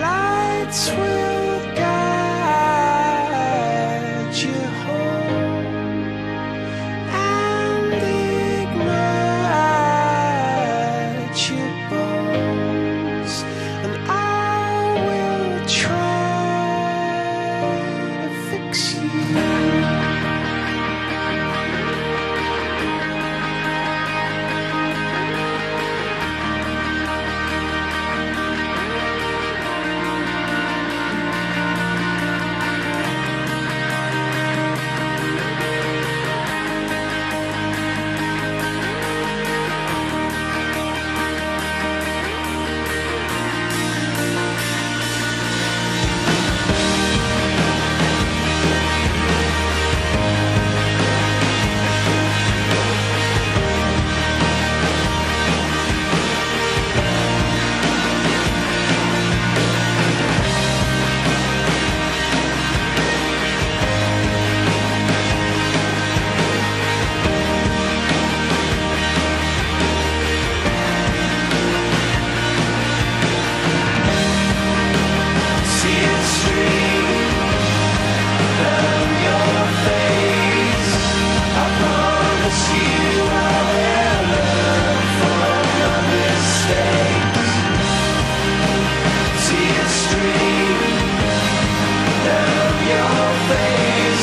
Lights will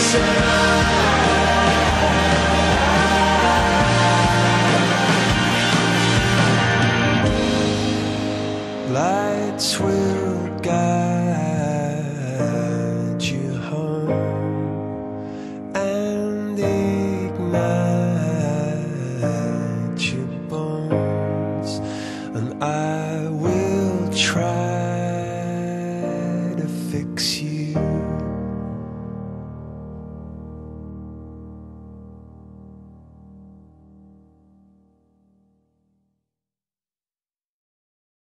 Lights will guide you home and ignite your bones, and I will try